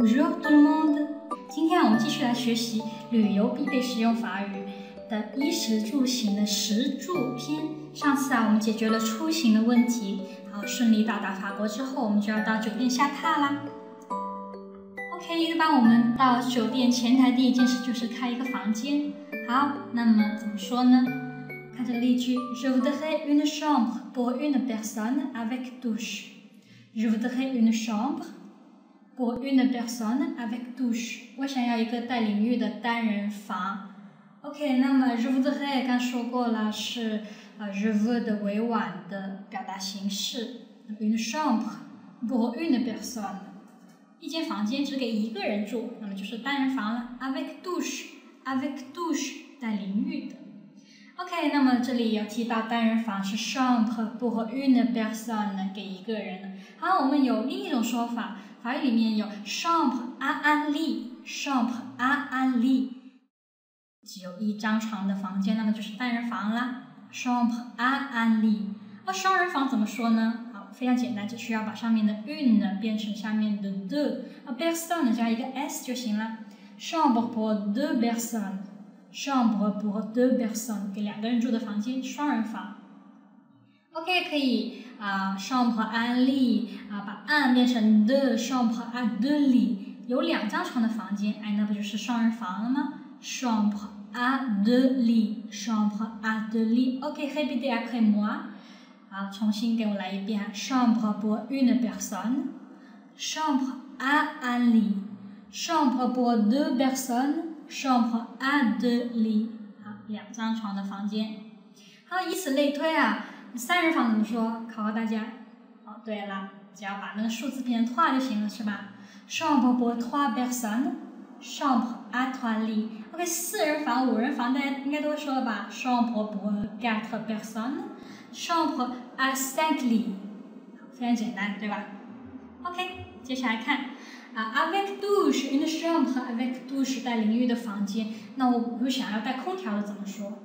Bonjour tout le monde！今天我们继续来学习旅游必备实用法语的衣食住行的食住篇。上次啊，我们解决了出行的问题，然后顺利到达法国之后，我们就要到酒店下榻啦。OK，一般我们到酒店前台第一件事就是开一个房间。好，那么怎么说呢？看这个例句：Je voudrais une chambre pour une personne avec douche。Je voudrais une chambre pour une personne avec douche。我想要一个带淋浴的单人房。OK，那么 je voudrais 刚说过了是呃 je veux 的委婉的表达形式。Une chambre pour une person 一间房间只给一个人住，那么就是单人房了。Avec douche，avec douche 带淋浴的。OK，那么这里有提到单人房是 chambre pour une personne 给一个人的。好，我们有另一种说法，法语里面有 chambre à un lit，chambre à un li 只有一张床的房间，那么就是单人房啦。chambre à un li。那双人房怎么说呢？好，非常简单，只需要把上面的 une 变成下面的 de，啊，person 加一个 s 就行了。chambre pour deux personnes。chambre pour deux personnes，给两个人住的房间，双人房。OK，可以啊，chambre à lit 啊，把 un 变成 de，chambre à deux lit，有两张床的房间，哎，那不就是双人房了吗？chambre à deux lit，chambre à deux lit。OK，répétez après moi。好，重新给我来一遍，chambre pour une personne，chambre à un lit，chambre pour deux personnes。chambre à deux lits，好，两张床的房间。好，以此类推啊。三人房怎么说？考考大家。哦，对了，只要把那个数字变成 trois 就行了，是吧？chambre pour trois personnes，chambre à trois lits。OK，四人房、五人房大家应该都说了吧？chambre pour quatre personnes，chambre à cinq lits。非常简单，对吧？OK，接下来看。啊，avec douche，une chambre avec douche 带淋浴的房间。那我我想要带空调的怎么说？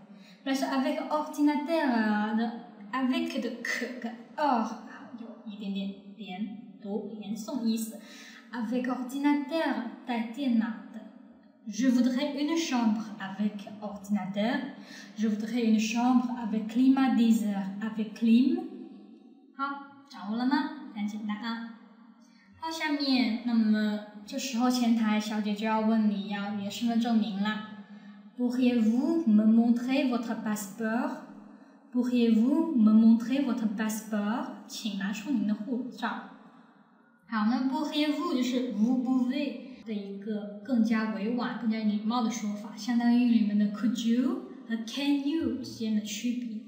但是 avec ordinateur 的 avec 的 k 跟 or 有一点点连读连诵意思。Avec ordinateur 带电脑的。Je voudrais une chambre avec ordinateur. Je voudrais une chambre avec climatiseur, avec clim。好，掌握了吗？很简单啊。好，下面，那么这时候前台小姐就要问你要你的身份证明啦。 Pourriez-vous me montrer votre passeport？Pourriez-vous me montrer votre passeport？请拿出您的护照。好，那 Pourriez-vous 就是 vous pouvez 的一个更加委婉、更加礼貌的说法，相当于里面的 Could you 和 Can you 之间的区别。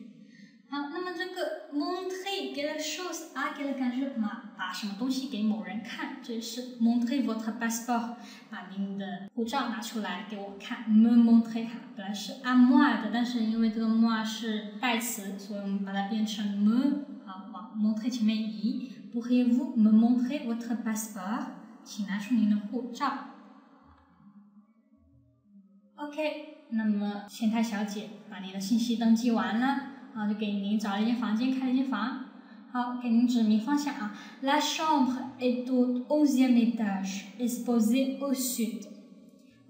好，那么这个 montrer 给了 shows 啊，给了干什么？把什么东西给某人看？这是 montrer votre passeport，把您的护照拿出来给我看。me montrer 哈，本来是 à moi 的，但是因为这个 moi 是代词，所以我们把它变成 me，好，往 montrer 前面移。Pourriez-vous me montrer votre passeport？请拿出您的护照。OK，那么前台小姐把你的信息登记完了。啊，就给您找了一间房间，开了一间房。好，给您指明方向啊。La chambre est au onzième étage, exposée au sud.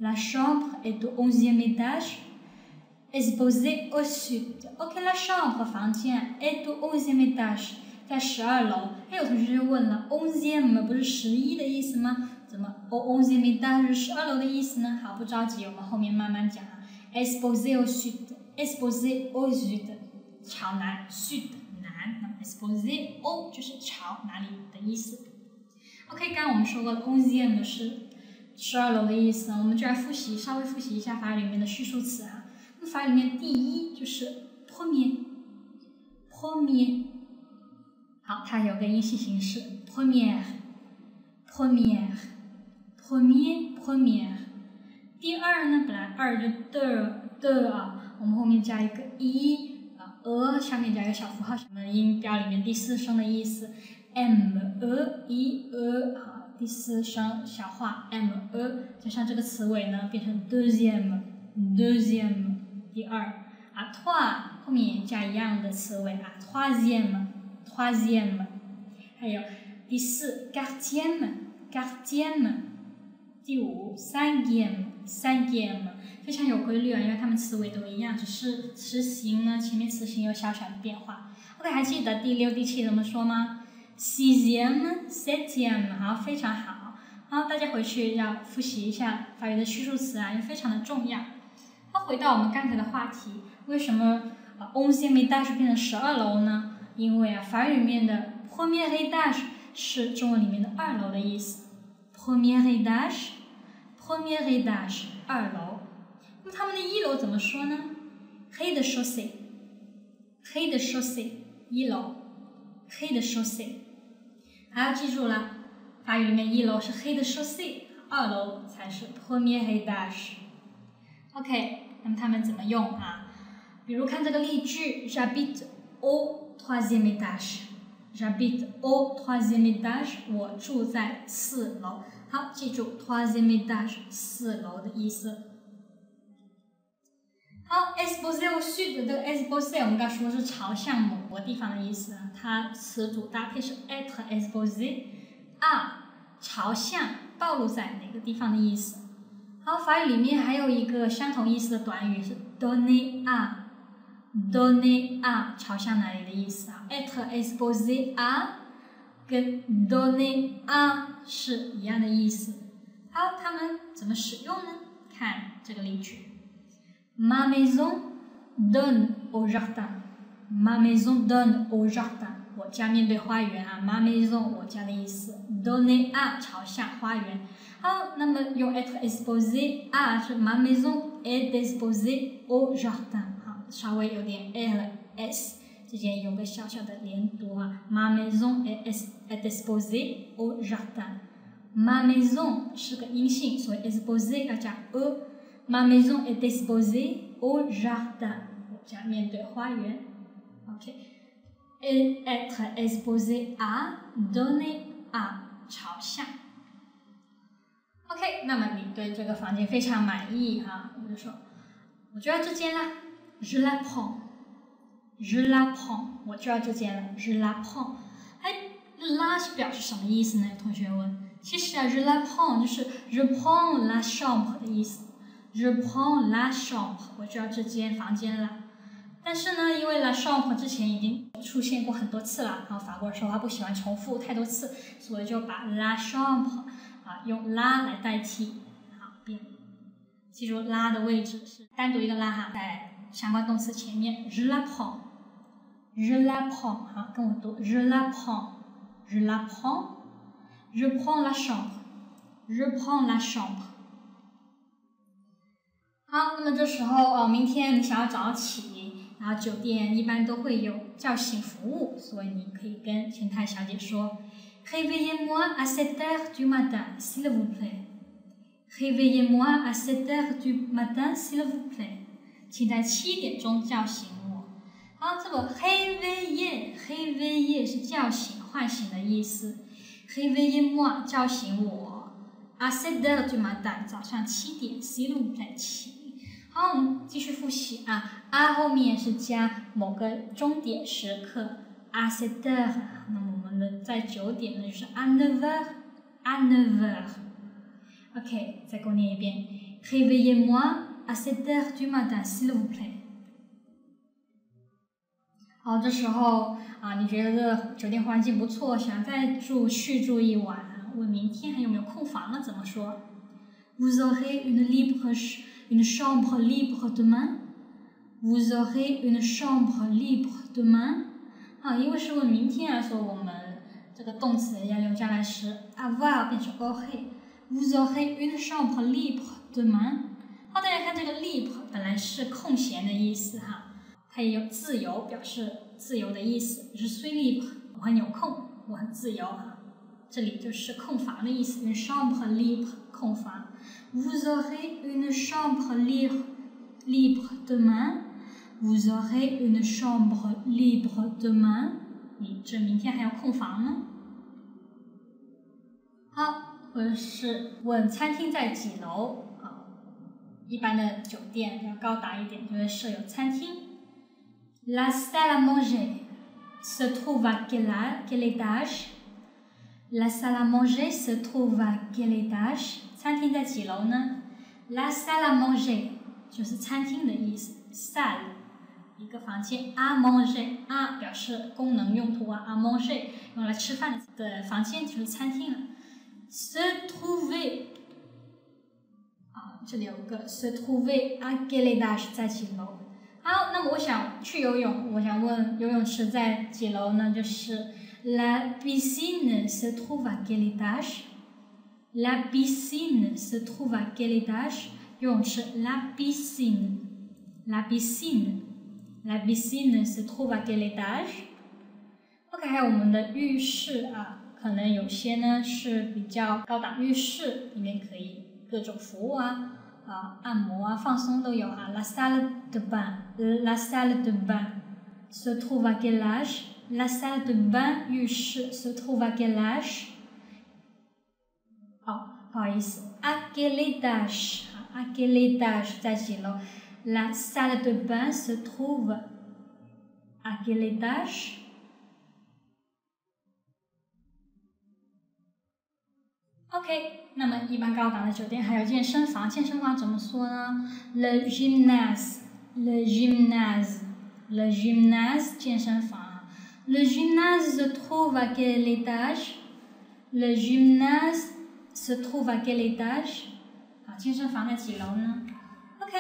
La chambre est au onzième étage, exposée au sud. OK, la chambre 房间 est au onzième étage，在十二楼。还有同学就问了，onzième 不是十一的意思吗？怎么 au onzième étage 是十二楼的意思呢？好，不着急，我们后面慢慢讲啊。Exposée au sud, exposée au sud。 朝南，sud 南，exposé au 就是朝哪里的意思。OK，刚刚我们说过，onzième 是十二楼的意思，我们就来复习，稍微复习一下法语里面的序数词啊。那法语里面第一就是 premier，premier，好，它有个音系形式，premier，premier。premier premier。第二呢，本来二就的的啊，我们后面加一个一啊，e 下面加一个小符号，什么音标里面第四声的意思，m e i e 啊，第四声小化 m e 加上这个词尾呢，变成 deuxième deuxième 第二。啊，trois 后面加一样的词尾啊，troisième，troisième，还有第四，quatrième，quatrième，第五，cinquième，cinquième，非常有规律啊，因为它们词尾都一样，只是词形呢前面词形有小小的变化。OK，还记得第六、第七怎么说吗？sixième，septième，好，非常好。好，大家回去要复习一下法语的序数词啊，因为非常的重要。好，回到我们刚才的话题。为什么啊，onzième étage 变成十二楼呢？因为啊，法语里面的 premier étage 是中文里面的二楼的意思。premier étage，premier étage 二楼。他们的一楼怎么说呢？rez-de-chaussée，rez-de-chaussée 一楼，rez-de-chaussée。还要记住了，法语里面一楼是 rez-de-chaussée，二楼才是 premier étage。OK，那么他们怎么用啊？比如看这个例句，j'habite au troisième étage。j'habite au troisième étage，我住在四楼。好，记住 troisième étage 四楼的意思。好，exposer au sud 的 exposer 我们刚说是朝向某个地方的意思，它词组搭配是 at expose 啊，朝向暴露在哪个地方的意思。好，法语里面还有一个相同意思的短语是 donner à。donner à 朝向哪里的意思啊？être exposé à 跟 donner à 是一样的意思。好，它们怎么使用呢？看这个例句 ：Ma maison donne au jardin. Ma maison donne au jardin. 我家面对花园啊，Ma maison 我家的意思，donner à 朝向花园。好，那么用 être exposé à 是 Ma maison est exposée au jardin。稍微有点 l s 之间有个小小的连读啊。Ma maison est est exposée au jardin。Ma maison 是个阴性，所以 exposée 要加 e。 Ma maison est exposée au jardin。我家面对花园。OK。être exposé à donner à 朝向。OK，那么你对这个房间非常满意哈，我就说我就要这间啦。Je la prends，je la prends，我就要这件了。Je la prends，哎，la 是表示什么意思呢？有同学问。其实啊，je la prends 就是 je prends la chambre 的意思。 Je prends la chambre，我就要这间房间了。但是呢，因为 la chambre 之前已经出现过很多次了，然后法国人说话不喜欢重复太多次，所以就把 la chambre 啊用 la 来代替。好，变。记住 la 的位置是单独一个 la 哈，在。相关动词前面，je la prends，je la prends，好，跟我读，je la prends，je la prends，je prends la chambre，je prends la chambre。好，那么这时候哦，明天你想要早起，然后酒店一般都会有叫醒服务，所以你可以跟前台小姐说，réveillez-moi à sept heures du matin, s'il vous plaît。réveillez-moi à sept heures du matin, s'il vous plaît。请在七点钟叫醒我。好，这个黑微夜，黑微夜是叫醒、唤醒的意思。黑微夜末叫醒我。À sept heures du matin，早上七点，s'il vous plaît，起。好，我们继续复习啊。啊后面是加某个终点时刻。À sept heures，那我们的在九点呢就是 à neuf heures，à neuf heures。OK，再给我念一遍。Réveillez-moi。À sept heures du matin, s'il vous plaît。好，这时候啊，你觉得这酒店环境不错，想再住续住一晚，问明天还有没有空房了？怎么说？Vous aurez une libre une chambre libre demain? Vous aurez une chambre libre demain? 啊，因为是问明天啊，说我们这个动词要用将来时，avoir 变成 aurez。Vous aurez une chambre libre demain? 好，大家看这个 libre 本来是空闲的意思哈，它也有自由表示自由的意思。Je suis libre，我很有空，我很自由哈。 这里就是空房的意思，une chambre libre 空房。 Vous aurez une chambre libre libre demain. Vous aurez une chambre libre demain. 你这明天还有空房呢？好，或者是问餐厅在几楼啊？一般的酒店要高档一点，就会设有餐厅。La salle à manger se trouve à quel quel étage? La salle à manger se trouve à quel étage？ 餐厅在几楼呢？La salle à manger 就是餐厅的意思，salle 一个房间，à manger à 表示功能用途啊，à manger 用来吃饭的房间就是餐厅了。Se trouve 啊，这里有个 se trouve à quel étage 在几楼？好，那么我想去游泳，我想问游泳池在几楼呢？就是。La piscine se trouve à quel étage? La piscine se trouve à quel étage? la piscine. La piscine. La piscine se trouve à quel étage? OK，还有我们的浴室啊，可能有些呢是比较高档浴室，里面可以各种服务啊，啊，按摩啊，放松都有啊。La salle de bain. La salle de bain se trouve à quel âge? La salle de bain 浴室 se trouve à quel âge？ 好，不好意思，à quel étage？à quel étage 在几楼？La salle de bain se trouve à quel étage？OK，那么一般高档的酒店还有健身房，健身房怎么说呢？Le gymnase，le gymnase，le gymnase 健身房。Le gymnase se trouve à quel étage? Le gymnase se trouve à quel étage? 好，健身房在几楼呢？OK，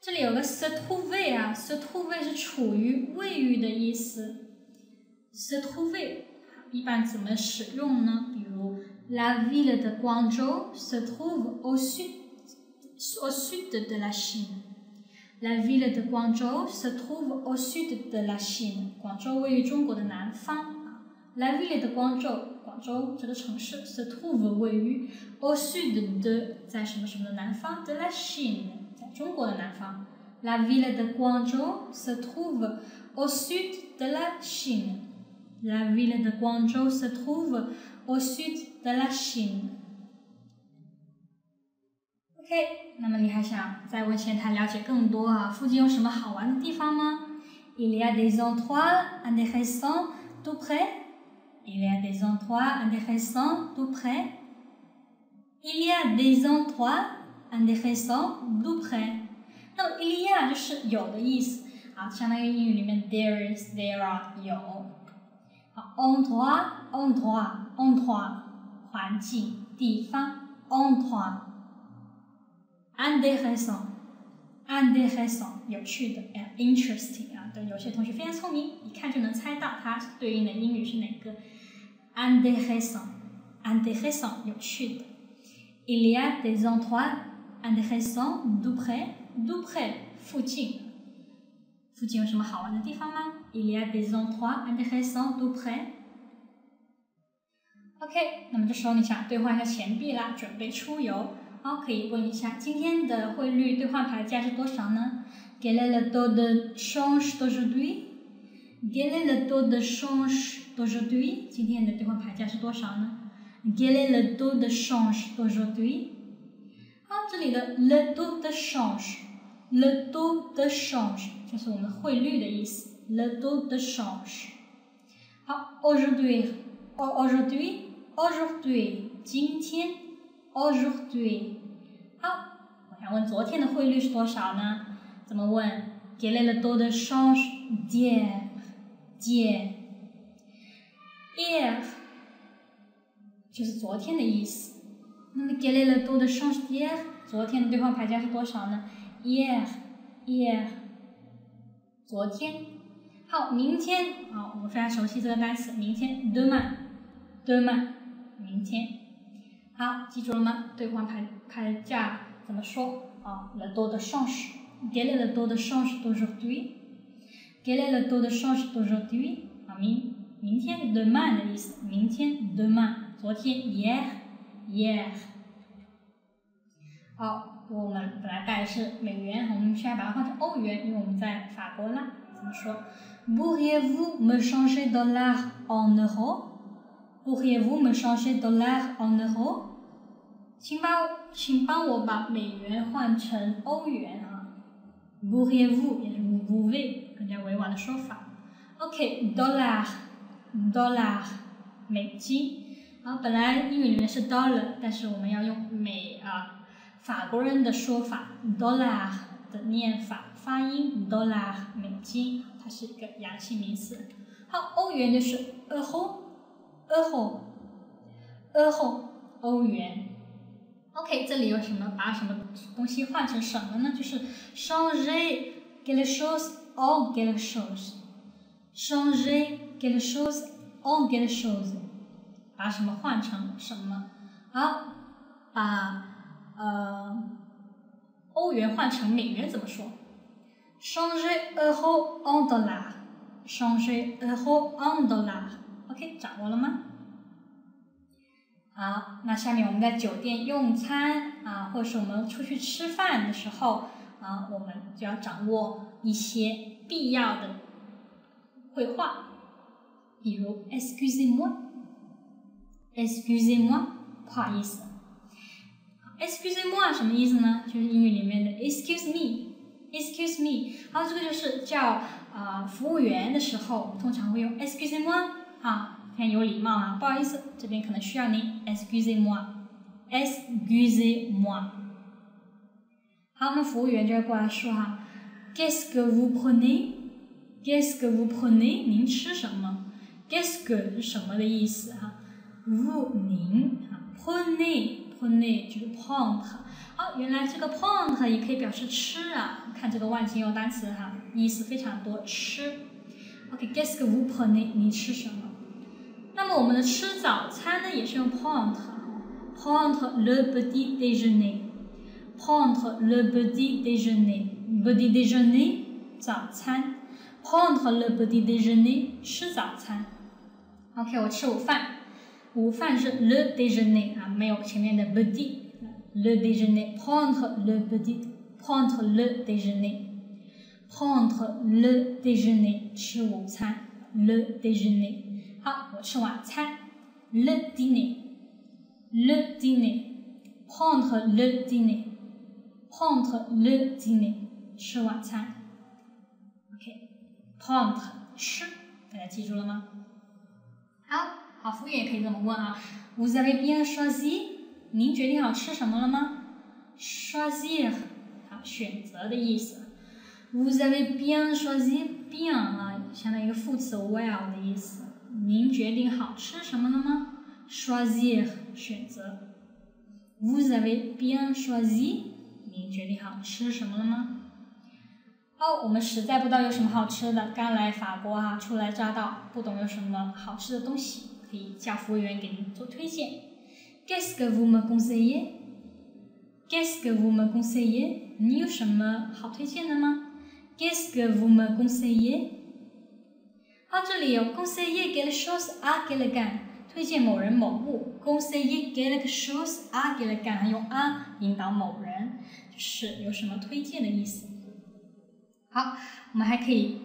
这里有个 se trouve 啊，se trouve 是处于、位于的意思。se trouve 一般怎么使用呢？比如，La ville de Guangzhou se trouve au sud au sud de la Chine。La ville de Guangzhou se trouve au sud de la Chine。广州位于中国的南方。La ville de Guangzhou，广州这个城市，se trouve 位于 au sud de 在什么什么的南方，de la Chine 在中国的南方。La ville de Guangzhou se trouve au sud de la Chine。La ville de Guangzhou se trouve au sud de la Chine。OK，那么你还想再问前台了解更多啊？附近有什么好玩的地方吗？Il y a des endroits intéressants tout près. Il y a des endroits intéressants tout près. Il y a des endroits intéressants tout près. 那么 il y a 就是有的意思啊，相当于英语里面 there is、there are 有。好，endroit endroit endroit 环境地方 endroit。 intéressant，有趣的，，interesting 啊，对，有些同学非常聪明，一看就能猜到它对应的英语是哪个。Intéressant，intéressant，有趣的。Il y a des endroits intéressants tout près，tout près，附近。附近有什么好玩的地方吗？Il y a des endroits intéressants tout près。OK，那么这时候你想兑换一下钱币啦，准备出游。好，可以问一下今天的汇率兑换牌价是多少呢？Quel est le taux de change d'aujourd'hui？Quel est le taux de change d'aujourd'hui？今天的兑换牌价是多少呢？Quel est le taux de change d'aujourd'hui？好，这里的 le taux de change，le taux de change 就是我们汇率的意思，le taux de change。好，aujourd'hui，aujourd'hui，aujourd'hui，今天。Aujourd'hui，好，我想问昨天的汇率是多少呢？怎么问？Quel est le taux de change d'hier？hier 就是昨天的意思。那么 Quel est le taux de change d'hier？昨天的兑换牌价是多少呢？Hier，hier，昨天。好，明天，好，我们非常熟悉这个单词，明天，demain，demain，明天。好，记住了吗？兑换牌牌价怎么说啊？Le taux de change，quel est le taux de change d'aujourd'hui？Quel est le taux de change d'aujourd'hui？阿咪，明天 demain 的意思，明天 demain，昨天 hier hier。好，我们本来带的是美元，我们现在把它换成欧元，因为我们在法国啦。怎么说？Pourriez-vous me changer dollars en euros？Pourriez-vous me changer dollar en euros？请把，请帮我把美元换成欧元啊。Pourriez-vous 也是 vous 更加委婉的说法。OK，dollar，dollar，美金。啊，本来英语里面是 dollar，但是我们要用美啊。法国人的说法，dollar 的念法发音，dollar 美金，它是一个阳性名词。好，欧元就是 euro，euro，欧元。OK，这里有什么？把什么东西换成什么呢？就是 changer quelque chose en quelque chose，changer quelque chose en quelque chose，把什么换成什么？好，把。呃，欧元换成美元怎么说？changer euro en dollar，changer euro en dollar OK，掌握了吗？好，那下面我们在酒店用餐啊，或者是我们出去吃饭的时候啊，我们就要掌握一些必要的绘画，比如 Excuse me，Excuse me，不好意思。Excuse me 什么意思呢？就是英语里面的 Excuse me，Excuse me。然后这个就是叫啊服务员的时候，通常会用 Excuse me 啊，非常有礼貌啊。不好意思，这边可能需要您 Excuse me，Excuse me。好，我们服务员就要过来说哈，Qu'est-ce que vous prenez？Qu'est-ce que vous prenez？您吃什么？Qu'est-ce que 是什么的意思哈？Vous 您啊，prenez。pone 就是 point，好，原来这个 point 也可以表示吃啊。看这个万金油单词哈，意思非常多，吃。OK，guess que vous pone，你吃什么？那么我们的吃早餐呢，也是用 point，point le petit déjeuner，point le petit déjeuner，petit déjeuner 早餐，point le petit déjeuner 吃早餐。OK，我吃午饭。午饭是 le déjeuner 啊，没有前面的 petit，le déjeuner，prendre le petit，prendre le déjeuner，prendre le déjeuner 吃午餐，le déjeuner。 好，我吃晚餐，le dîner，le dîner，prendre le dîner，prendre le dîner 吃晚餐。OK，prendre 吃，大家记住了吗？好。好，服务员也可以这么问啊。Vous avez bien choisi？您决定好吃什么了吗？Choisir，好，选择的意思。Vous avez bien choisi？bien 啊，相当于一个副词 well 的意思。您决定好吃什么了吗？Choisir，选择。Vous avez bien choisi？您决定好吃什么了吗？好，我们实在不知道有什么好吃的，刚来法国啊，初来乍到，不懂有什么好吃的东西。可以叫服务员给您做推荐。Qu'est-ce que vous me conseillez？Qu'est-ce que vous me conseillez？你有什么好推荐的吗？Qu'est-ce que vous me conseillez？好，这里有 conseiller quelque chose à quelqu'un，推荐某人某物。conseiller quelque chose à quelqu'un，还用 à 引导某人，就是有什么推荐的意思。好，我们还可以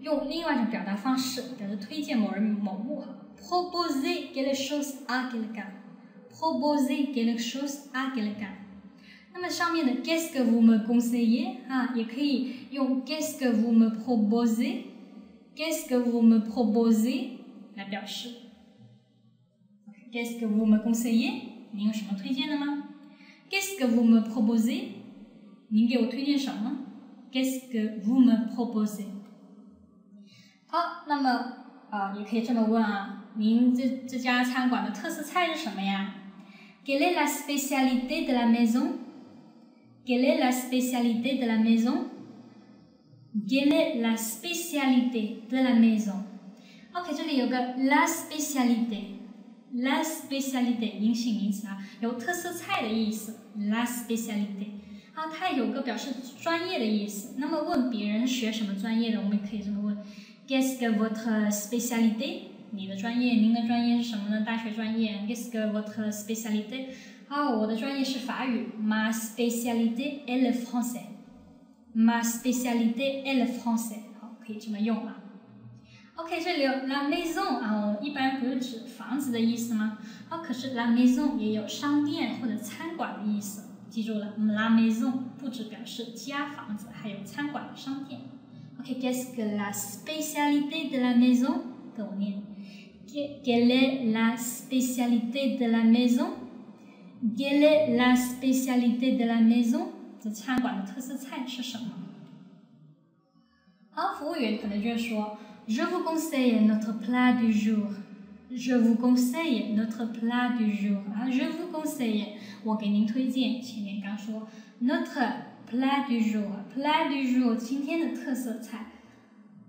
用另外一种表达方式，表示推荐某人某物哈。proposer quelque chose à quelqu'un. proposer quelque chose à quelqu'un. 那么上面的 qu'est-ce que vous me conseillez 啊，也可以用 qu'est-ce que vous me proposez qu'est-ce que vous me proposez 来表示。Qu'est-ce que vous me conseillez 您有什么推荐的吗？Qu'est-ce que vous me proposez 您给我推荐什么？Qu'est-ce que vous me proposez 好，那么啊，也可以这么问啊。您这这家餐馆的特色菜是什么呀？Quelle est la spécialité de la maison？Quelle est la spécialité de la maison？Quelle est la spécialité de la maison？OK，这里有个 la spécialité，la spécialité 阴性名词啊，有特色菜的意思。la spécialité 啊，它有个表示专业的意思。那么问别人学什么专业的，我们可以这么问：Qu'est-ce que votre spécialité？ 你的专业，您的专业是什么呢？大学专业，Qu'est-ce que votre spécialité？好，我的专业是法语，Ma spécialité est le français。 Ma spécialité est le français。好，可以这么用啊。OK，这里有 la maison 啊，一般不是指房子的意思吗？啊，可是 la maison 也有商店或者餐馆的意思。记住了，la maison 不只表示家房子，还有餐馆、商店。OK，qu'est-ce que la spécialité de la maison？跟我念，quelle est la spécialité de la maison？quelle est la spécialité de la maison？ 这餐馆的特色菜是什么？好，服务员可能就会说。Je vous conseille notre plat du jour. Je vous conseille notre plat du jour. 啊，Je vous conseille，我给您推荐。前面刚说 notre plat du jour，plat du jour 今天的特色菜。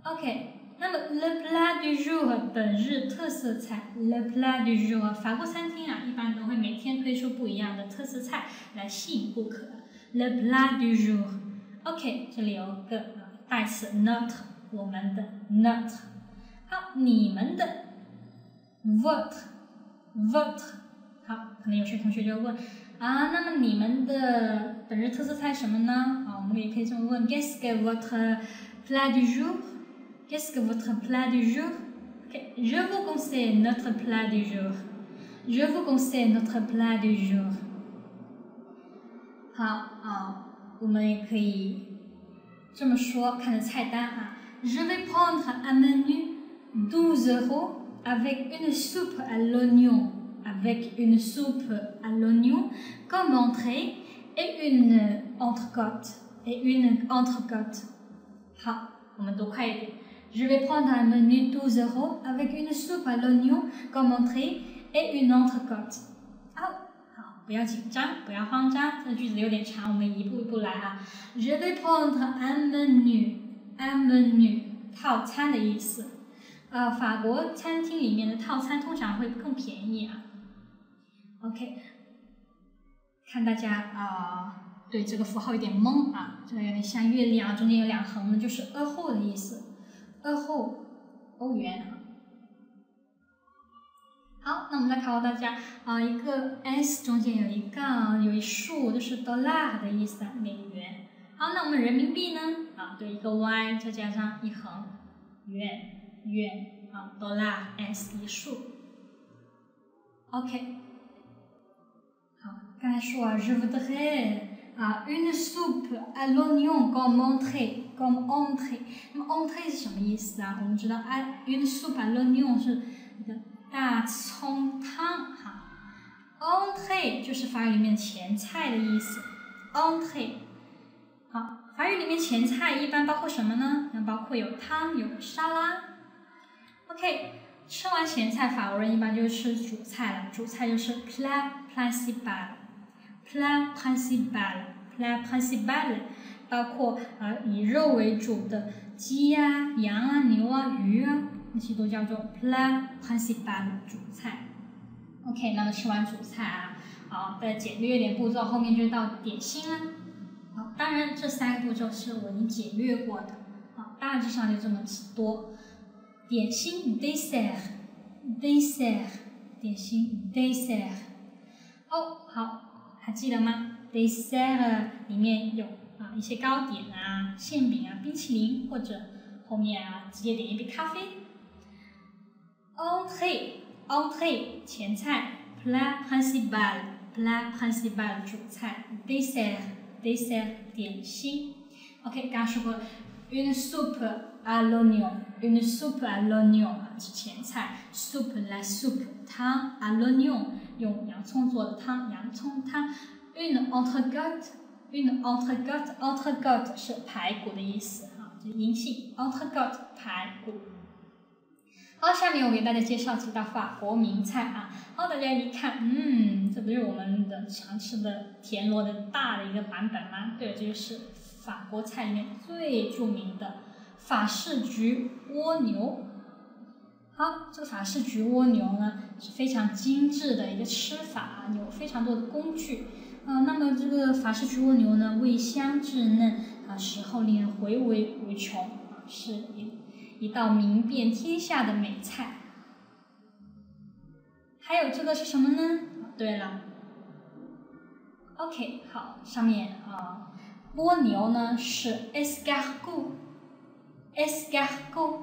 OK，那么 le plat du jour 本日特色菜，le plat du jour 法国餐厅啊，一般都会每天推出不一样的特色菜来吸引顾客。le plat du jour。OK，这里有个代词 notre。我们的 not，好，你们的 what，what，好，可能有些同学就问啊，那么你们的本日特色菜什么呢？啊，我们也可以这么问，Qu'est-ce que votre plat du jour？Qu'est-ce que votre plat du jour？OK，je vous conseille notre plat du jour。Je vous conseille notre plat du jour。好 啊，我们也可以这么说，看着菜单啊。Je vais prendre un menu 12 euros avec une soupe à l'oignon, avec une soupe à l'oignon comme entrée et une entrecôte et une entrecôte. Je vais prendre un menu 12 euros avec une soupe à l'oignon comme entrée et une entrecôte. 不要紧张，不要慌张，这句子有点长，我们一步一步来啊。Je vais prendre un menu menu 套餐的意思，呃，法国餐厅里面的套餐通常会更便宜啊。OK，看大家啊，对这个符号有点懵啊，这个有点像月亮，中间有两横的，就是欧后的意思，欧后欧元。好，那我们再考考大家啊，一个 S 中间有一杠，有一竖，就是 dollar 的意思，美元。好，那我们人民币呢？啊，对，一个 y 再加上一横，元元啊，dollar s 一竖。OK，好，刚才说啊，je voudrais 啊，une soupe à l'oignon comme entrée，comme entrée。那么 entrée 是什么意思啊？我们知道啊，une soupe à l'oignon 是大葱汤哈。e n t r e 就是法语里面前菜的意思 e n t r e。好，法语里面前菜一般包括什么呢？那包括有汤，有沙拉。OK，吃完前菜，法国人一般就吃主菜了。主菜就是 plat principal，plat principal，plat principal，包括呃以肉为主的鸡呀、羊啊、牛啊、鱼啊，那些都叫做 plat principal 主菜。OK，那么吃完主菜啊，好，再简略一点步骤，后面就到点心了。好，当然这三个步骤是我已经简略过的。好，大致上就这么多。点心 dessert，dessert，点心 dessert。哦，好，还记得吗？dessert 里面有啊一些糕点啊、馅饼啊、冰淇淋，或者后面啊直接点一杯咖啡。Entrée，entrée 前菜，plat principal，plat principal 主菜，dessert。dessert 点心，OK，刚刚说过，une soupe à l'oignon，une soupe à l'oignon 是前菜，soupe la soupe 汤，à l'oignon 用洋葱做的汤，洋葱汤，une entrecôte，une entrecôte，entrecôte 是排骨的意思啊，就银杏，entrecôte 排骨。好，下面我给大家介绍几道法国名菜啊。好，大家一看，嗯，这不是我们的常吃的田螺的大的一个版本吗？对，这就是法国菜里面最著名的法式焗蜗牛。好，这个法式焗蜗牛呢是非常精致的一个吃法，有非常多的工具。啊，那么这个法式焗蜗牛呢，味香质嫩啊，食后令人回味无穷，是一。一道名遍天下的美菜。还有这个是什么呢？对了，OK，好，上面啊，蜗牛呢是 escargot，escargot，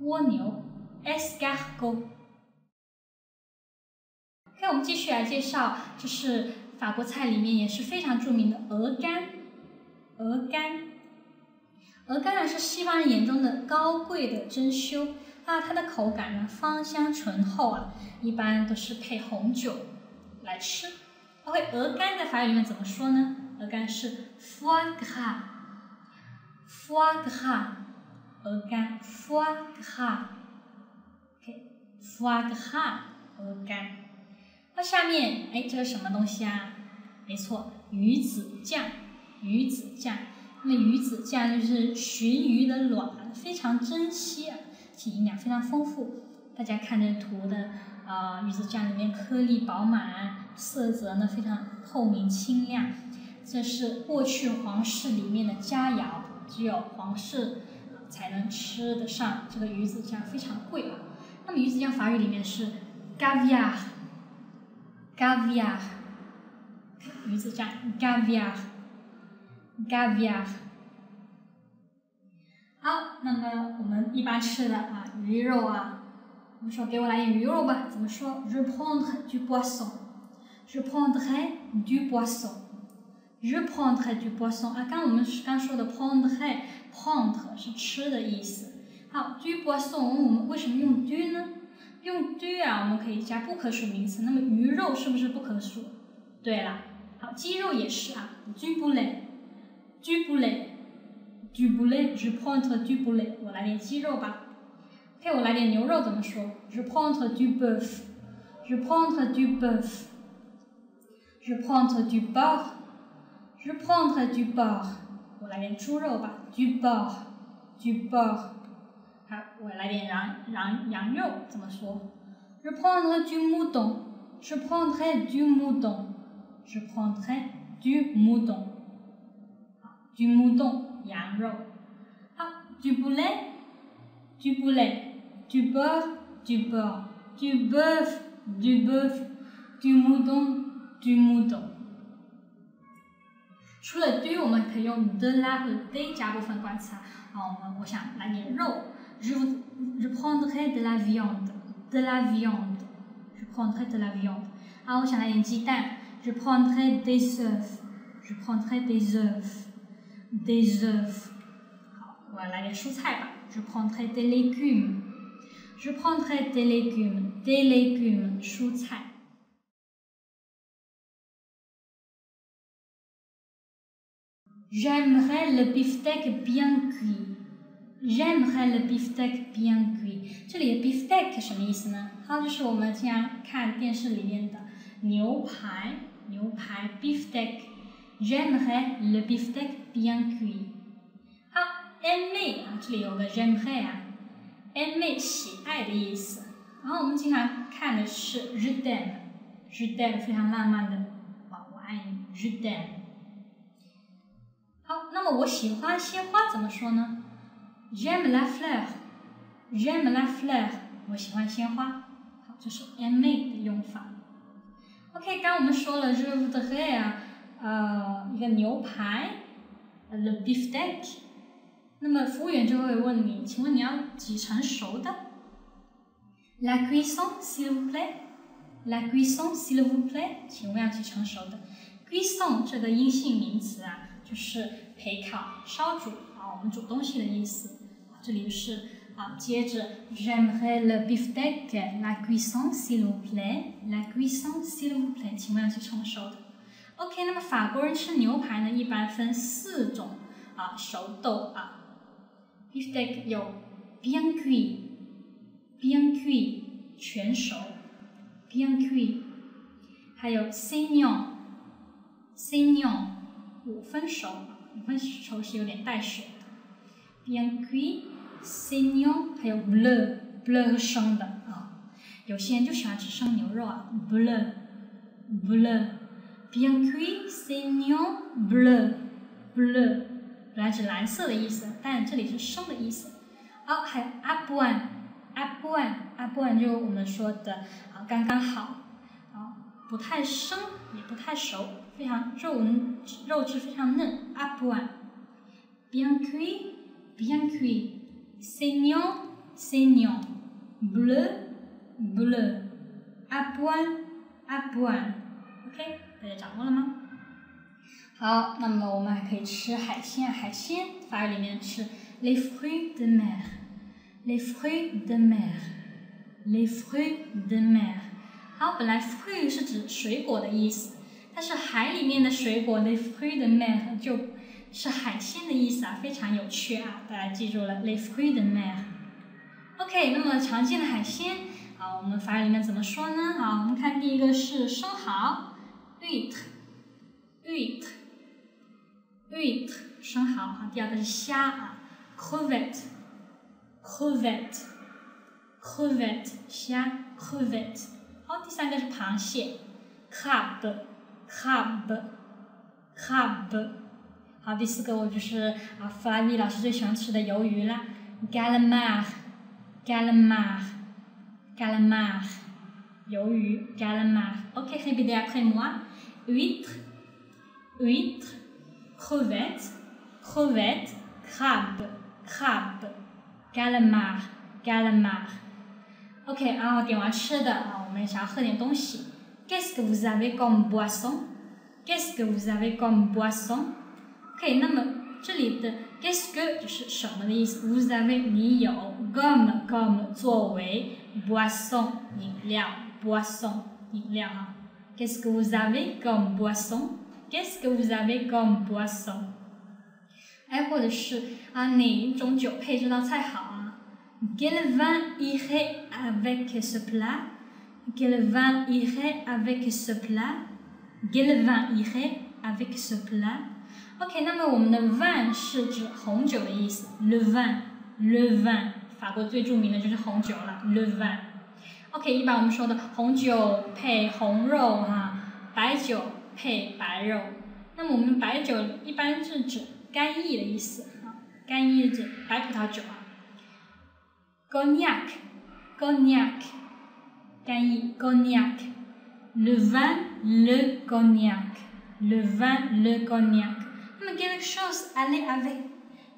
蜗牛，escargot。看，我们继续来介绍，这是法国菜里面也是非常著名的鹅肝，鹅肝，鹅肝呢是西方人眼中的高贵的珍馐。那它的口感呢，芳香醇厚啊，一般都是配红酒来吃。OK，鹅肝在法语里面怎么说呢？鹅肝是 foie gras，foie gras，鹅肝 foie gras，OK，foie gras，鹅肝。那下面，哎，这是什么东西啊？没错，鱼子酱，鱼子酱。那鱼子酱就是鲟鱼的卵，非常珍稀啊。其营养非常丰富，大家看这图的啊，鱼子酱里面颗粒饱满，色泽呢非常透明清亮。这是过去皇室里面的佳肴，只有皇室才能吃得上这个鱼子酱，非常贵啊。那么鱼子酱法语里面是 gaviar，gaviar，鱼子酱 g a v i a r，gaviar。好，那么我们一般吃的啊，鱼肉啊，我们说给我来点鱼肉吧，怎么说？Je prendrai du poisson，Je prendrai du poisson，Je prendrai du poisson。啊，刚我们刚说的 prendre，prendre 是吃的意思。好，du poisson，我们为什么用 du 呢？用 du 啊，我们可以加不可数名词。那么鱼肉是不是不可数？对了，好，鸡肉也是啊，du poulet poulet，du poulet。du poulet，je prends du poulet，我来点鸡肉吧。OK，我来点牛肉怎么说？je prends du bœuf，je prends du bœuf，je prends du porc，je prends du porc，我来点猪肉吧。du porc，du porc。好，我来点羊羊羊肉怎么说？je prends du mouton，je prends du mouton，je prends du mouton。 好，du mouton。羊肉，好，du poulet，du poulet，du bœuf，du bœuf，du bœuf，du bœuf，du mouton，du mouton。除了 du，我们可以用 de la 和 de 加部分冠词啊。好，我们我想来点肉，je je prendrai de la viande，de la viande，je prendrai de la viande。好，我想来点鸡蛋，je prendrai des œufs，je prendrai des œufs。 des œufs. 好，我来点蔬菜吧。Je prendrai des légumes. Je prendrai des légumes. Des légumes，蔬菜。J'aimerais le beefsteak bien cuit. J'aimerais le beefsteak bien cuit. 这里的 beefsteak 什么意思呢？它就是我们经常看电视里面的牛排，牛排 beefsteak。 J'aimerais le beefsteak bien cuit。好，aimer 啊，这里有个 j'aimerais 啊，aimer 喜爱的意思。然后我们经常看的是 je t'aime，je t'aime 非常浪漫的啊，我爱你，je t'aime。好，那么我喜欢鲜花怎么说呢？J'aime la fleur，j'aime la fleur，我喜欢鲜花。好，这是 aimer 的用法。OK，刚我们说了 je voudrais 啊。呃，一个牛排，the beefsteak。那么服务员就会问你，请问你要几成熟的？La cuisson s'il vous plaît？La cuisson s'il vous plaît？请问要几成熟的？Cuisson 这个阴性名词啊，就是陪烤、烧煮啊，我们煮东西的意思。这里是啊，接着 J'aimerais le beefsteak，la cuisson s'il vous plaît？La cuisson s'il vous plaît？请问要几成熟的？OK，那么法国人吃牛排呢，一般分四种啊熟豆啊，beefsteak 有 b i a n c u i b i a n c u i 全熟 b i a n c u i 还有 saignant，saignant 五分熟，五分熟是有点带血的，bien cuit，saignant，还有 bleu，bleu 生的啊，有些人就喜欢吃生牛肉啊，bleu，bleu。Bien cuit, saignant, bleu, bleu，本来是蓝色的意思，但这里是生的意思。好，还有 apoint a point a point 就是我们说的啊刚刚好啊不太生也不太熟，非常肉肉质非常嫩 a point bien cuit bien cuit saignant saignant bleu bleu a point a point OK 大家掌握了吗？好，那么我们还可以吃海鲜，海鲜法语里面是 les fruits de mer，les fruits de mer，les fruits de mer。好，本来 fruit 是指水果的意思，但是海里面的水果 les fruits de mer 就是海鲜的意思啊，非常有趣啊，大家记住了 les fruits de mer。OK，那么常见的海鲜，好，我们法语里面怎么说呢？好，我们看第一个是生蚝，huître，huître。huître 生蚝哈，第二个是虾啊，covet，covet，covet 虾，covet，。好，第三个是螃蟹，crab, crab, crab，。好，第四个我就是啊，弗拉米老师最喜欢吃的鱿鱼啦，calamar，calamar，calamar，鱿鱼，calamar。OK，répétez après moi，huître，huître。crevette, crevette, crabe, crabe, calamar, calamar. OK，然后点完吃的啊，我们想要喝点东西。Qu'est-ce que vous avez comme boisson? Qu'est-ce que vous avez comme boisson? OK，那么这里的 qu'est-ce que 就是什么的意思？Vous avez 你有，comme comme 作为，boisson 饮料，boisson 饮料哈。 Qu'est-ce que vous avez comme boisson? Qu'est-ce que vous avez comme boisson？哎，或者是啊，哪一种酒配这道菜好啊？Quel vin irait avec ce plat？Quel vin irait avec ce plat？Quel vin irait avec ce plat？OK，那么我们的 vin 是指红酒的意思，le vin，le vin，法国最着名的就是红酒了，le vin。 OK，一般我们说的红酒配红肉哈，白酒。配白肉，那么我们白酒一般是指干邑的意思啊，干邑指白葡萄酒啊，Cognac，Cognac，干邑，Cognac，Le vin，Le Cognac，Le vin，Le Cognac。那么 quelque chose aller avec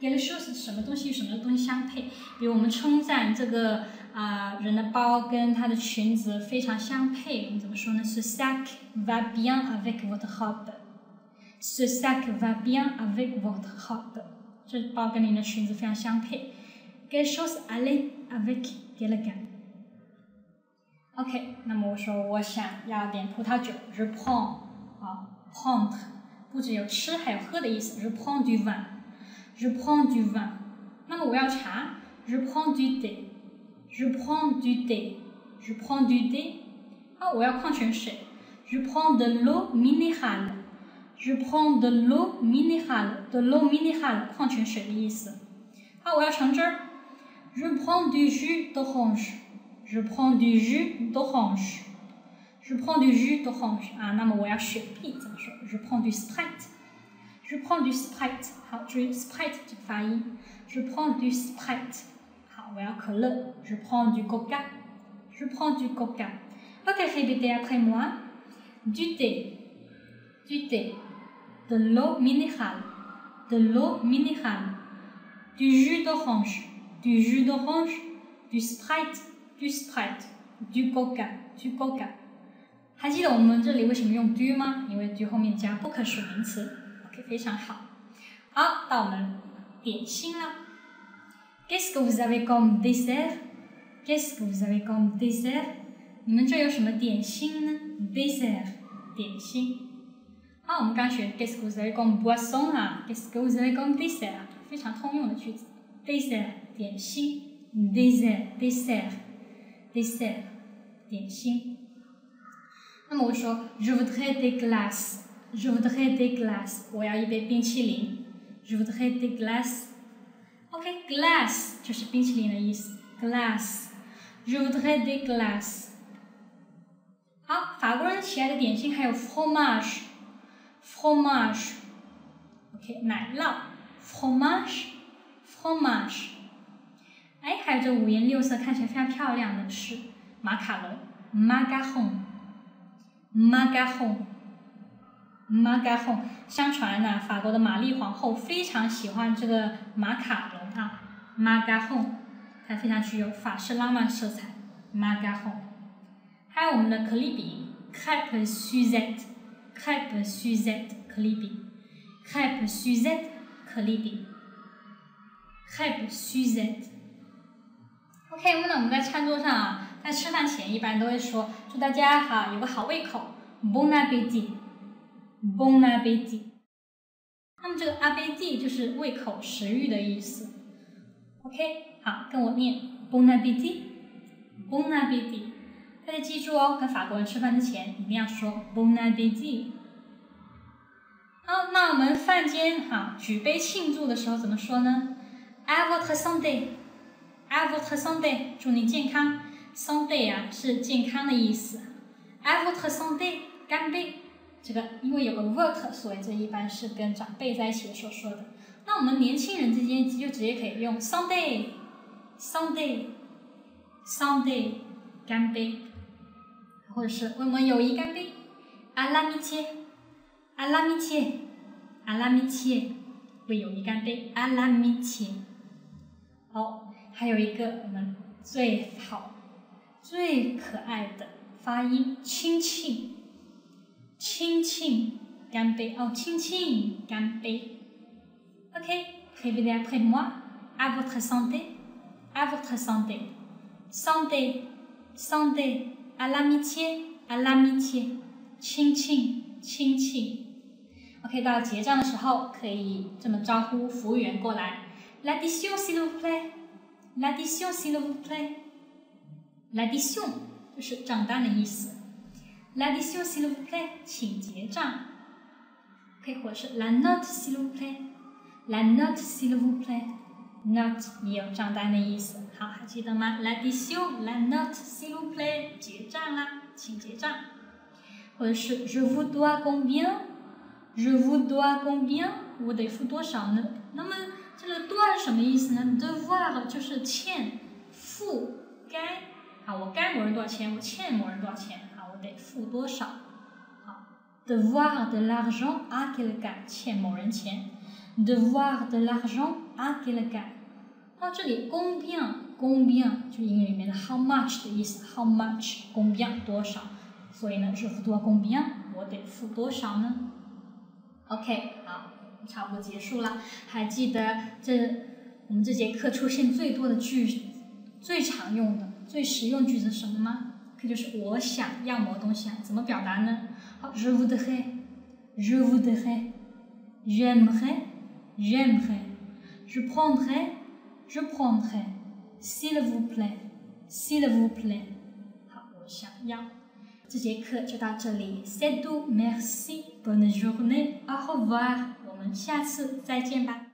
chose 什么东西与什么东西相配？比如我们称赞这个。啊，人的包跟她的裙子非常相配，我们怎么说呢？Ce sac va bien avec votre robe. Ce sac va bien avec votre robe. 这包跟您的裙子非常相配。Quelque chose allait avec quelqu'un. OK，那么我说我想要点葡萄酒，je prends 啊，prendre 不只有吃还有喝的意思，je prends du je prends du vin. je prends du thé. Je prends du thé. Je prends du thé. Je prends de l'eau minérale. Je prends de l'eau minérale. De l'eau minérale. Je prends du jus d'orange. Je prends du jus d'orange. Je prends du jus d'orange. Ah, je prends du Sprite. Je prends du sprite. sprite Je prends du sprite. 我要可乐，je prends du coca，je prends du coca。OK, répétez après moi. Du thé, du thé, de l'eau minérale, de l'eau minérale, du jus d'orange, du jus d'orange, du sprite, du sprite, du coca, du coca。还记得我们这里为什么用 du 吗？因为 du 后面加不可数名词。 OK，非常好。好，到我们点心了。Qu'est-ce que vous avez comme dessert? Qu'est-ce que vous avez comme dessert? 你们这有什么点心呢？Dessert 点心。好，我们刚学 Qu'est-ce que vous avez comme boisson 啊？Qu'est-ce que vous avez comme dessert？非常通用的句子。Dessert 点心，dessert dessert dessert 点心。那么我说 Je voudrais des glaces. Je voudrais des glaces. 我要一杯冰淇淋。Je voudrais des glaces. OK，glass 就是冰淇淋的意思。glass，je voudrais des glaces。好，法国人喜爱的点心还有 fromage，fromage。OK，奶酪，fromage，fromage。哎，还有这五颜六色、看起来非常漂亮的是马卡龙 macaron，macaron （macaron），macaron，macaron。相传呢，法国的玛丽皇后非常喜欢这个马卡龙啊，macaron，它非常具有法式浪漫色彩，macaron。还有我们的可丽饼 （crêpe Suzette），crêpe Suzette，可丽饼，crêpe Suzette，可丽饼，crêpe Suzette。OK，那我们在餐桌上啊，在吃饭前一般都会说祝大家哈有个好胃口，bon appetit bon appétit，。那么这个 appétit 就是胃口、食欲的意思。OK，好，跟我念 Bon appétit，Bon appétit。大家记住哦，跟法国人吃饭之前一定要说 Bon appétit。好，那我们饭间哈举杯庆祝的时候怎么说呢？À votre santé。À votre santé，祝您健康。santé 啊是健康的意思。À votre santé，干杯。这个因为有个 votre，所以这一般是跟长辈在一起所说的。那我们年轻人之间就直接可以用 santé，santé，santé，干杯。或者是为我们友谊干杯。À l'amitié，à l'amitié，à l'amitié，为友谊干杯。À l'amitié。好。还有一个我们最好、最可爱的发音，亲亲，亲亲，干杯哦，亲亲，干杯。OK，répétez après moi，à votre santé，à votre santé，santé，santé，à l'amitié，à l'amitié，亲亲，亲亲。OK，到结账的时候可以这么招呼服务员过来，l'addition s'il vous plaît。L'addition s'il vous plaît. L'addition 就是账单的意思。 L'addition s'il vous plaît，请结账。可以或者是 la note s'il vous plaît。La note s'il vous plaît。Note 也有账单的意思。好，还记得吗？L'addition，la note s'il vous plaît，结账啦，请结账。或者是 je vous dois combien？Je vous dois combien？我得付多少呢？那么这个 doit 是什么意思呢？devoir 就是欠、付、该。好，我该某人多少钱，我欠某人多少钱，得付多少。好，devoir de l'argent à quelqu'un，欠某人钱。devoir de l'argent à quelqu'un。到这里，combien，combien 就英语里面的 how much 的意思，how much，combien 多少。所以呢，je dois combien，我得付多少呢？OK，好。差不多结束了，还记得这我们这节课出现最多的句、最常用的、最实用句子是什么吗？可就是我想要某东西啊，怎么表达呢？好，je voudrais，je voudrais，j'aimerais，j'aimerais，je prendrais，je prendrais，s'il vous plaît，s'il vous plaît，好，我想要。这节课就到这里，c'est tout，merci，bonne journée，au revoir。我们下次再见吧。